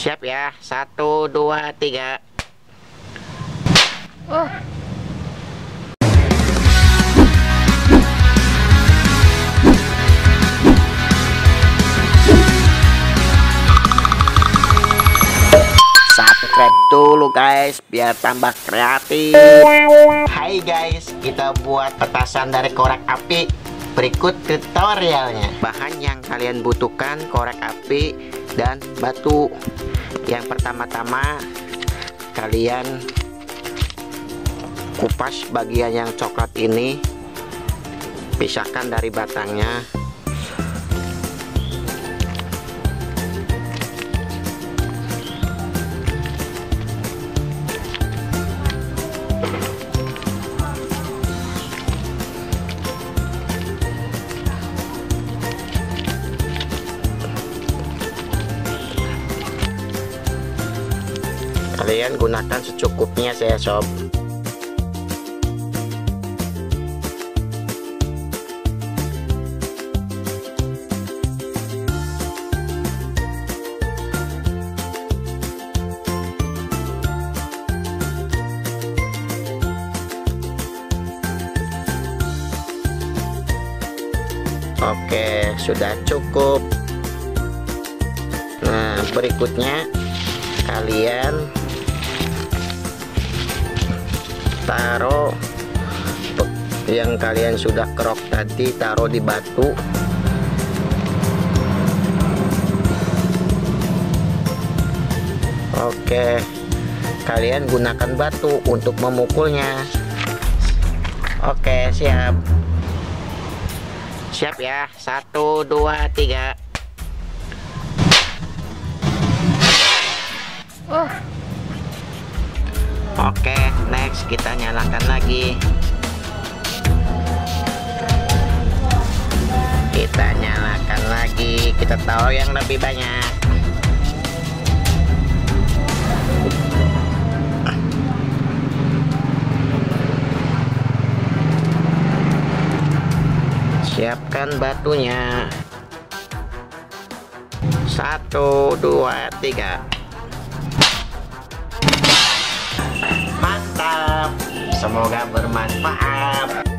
Siap ya, satu, dua, tiga. Oh. Subscribe dulu guys, biar tambah kreatif. Hai guys, kita buat petasan dari korek api. Berikut tutorialnya. Bahan yang kalian butuhkan korek api dan batu. Yang pertama-tama kalian kupas bagian yang coklat ini pisahkan dari batangnya kalian gunakan secukupnya saya sob Oke, sudah cukup. Nah, berikutnya kalian taruh yang kalian sudah kerok tadi taruh di batu. Oke kalian gunakan batu untuk memukulnya. Oke siap. Siap ya. Satu dua tiga. Oh. Oke, next kita nyalakan lagi. Kita nyalakan lagi, kita tahu yang lebih banyak. Siapkan batunya. Satu, dua, tiga. Semoga bermanfaat.